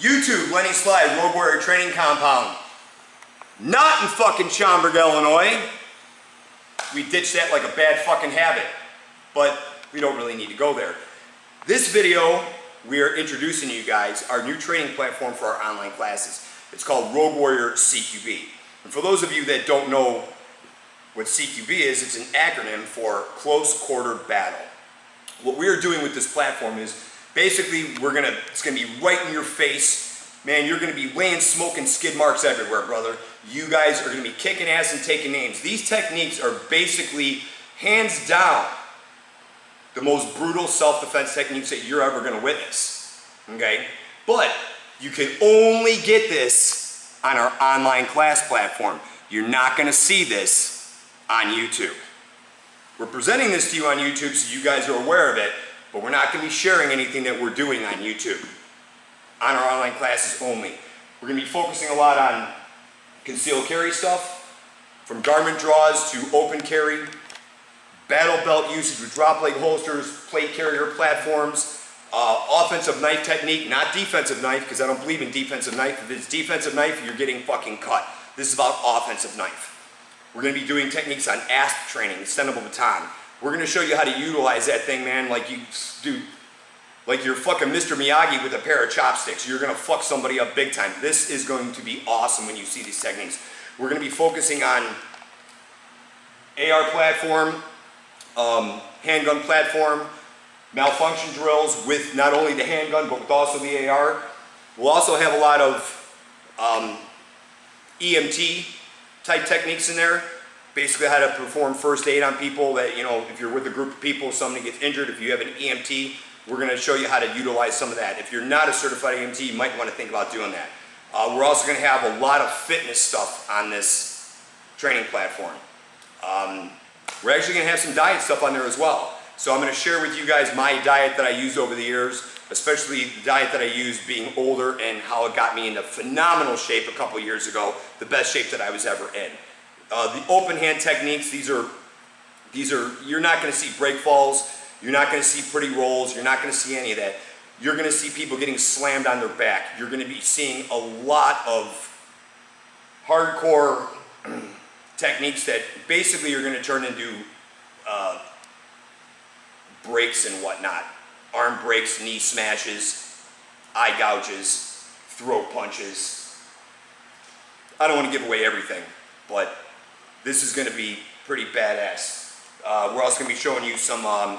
YouTube, Lenny Slide, Rogue Warrior Training Compound. Not in fucking Schaumburg, Illinois. We ditched that like a bad fucking habit, but we don't really need to go there. This video, we are introducing you guys our new training platform for our online classes. It's called Rogue Warrior CQB. And for those of you that don't know what CQB is, it's an acronym for Close Quarter Battle. What we are doing with this platform is basically we're gonna, it's gonna be right in your face. Man, you're gonna be laying smoke and skid marks everywhere, brother. You guys are gonna be kicking ass and taking names. These techniques are basically, hands down, the most brutal self-defense techniques that you're ever gonna witness, okay? But you can only get this on our online class platform. You're not gonna see this on YouTube. We're presenting this to you on YouTube so you guys are aware of it, but we're not gonna be sharing anything that we're doing on YouTube. On our online classes only. We're gonna be focusing a lot on concealed carry stuff, from garment draws to open carry, battle belt usage with drop leg holsters, plate carrier platforms, uh, offensive knife technique, not defensive knife, because I don't believe in defensive knife. If it's defensive knife, you're getting fucking cut. This is about offensive knife. We're gonna be doing techniques on ASP training, extendable baton. We're gonna show you how to utilize that thing, man, like you do, like you're fucking Mr. Miyagi with a pair of chopsticks. You're gonna fuck somebody up big time. This is going to be awesome when you see these techniques. We're gonna be focusing on AR platform, um, handgun platform, malfunction drills with not only the handgun but with also the AR. We'll also have a lot of um, EMT type techniques in there. Basically how to perform first aid on people that, you know, if you're with a group of people, somebody gets injured, if you have an EMT, we're gonna show you how to utilize some of that. If you're not a certified EMT, you might wanna think about doing that. Uh, we're also gonna have a lot of fitness stuff on this training platform. Um, we're actually gonna have some diet stuff on there as well. So I'm gonna share with you guys my diet that I used over the years, especially the diet that I used being older and how it got me into phenomenal shape a couple years ago, the best shape that I was ever in. Uh, the open hand techniques, these are, these are, you're not gonna see break falls, you're not gonna see pretty rolls, you're not gonna see any of that. You're gonna see people getting slammed on their back. You're gonna be seeing a lot of hardcore techniques that basically you're gonna turn into uh, breaks and whatnot. Arm breaks, knee smashes, eye gouges, throat punches. I don't want to give away everything, but this is going to be pretty badass. Uh, we're also going to be showing you some um,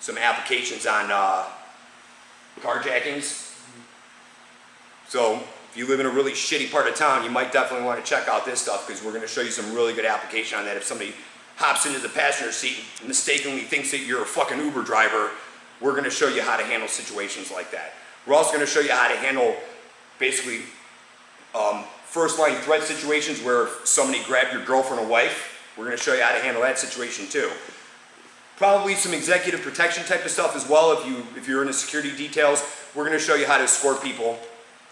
some applications on uh, carjackings. So if you live in a really shitty part of town, you might definitely want to check out this stuff because we're going to show you some really good application on that. If somebody hops into the passenger seat and mistakenly thinks that you're a fucking Uber driver, we're going to show you how to handle situations like that. We're also going to show you how to handle basically um, first line threat situations where somebody grabbed your girlfriend or wife. We're going to show you how to handle that situation too. Probably some executive protection type of stuff as well if, you, if you're in the security details. We're going to show you how to escort people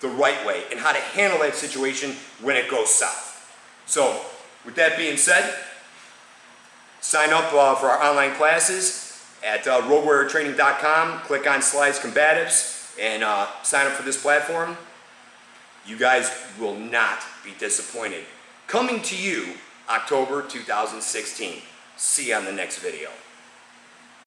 the right way and how to handle that situation when it goes south. So with that being said, sign up uh, for our online classes at uh. Click on Slides Combatives and uh, sign up for this platform. You guys will not be disappointed. Coming to you October 2016. See you on the next video.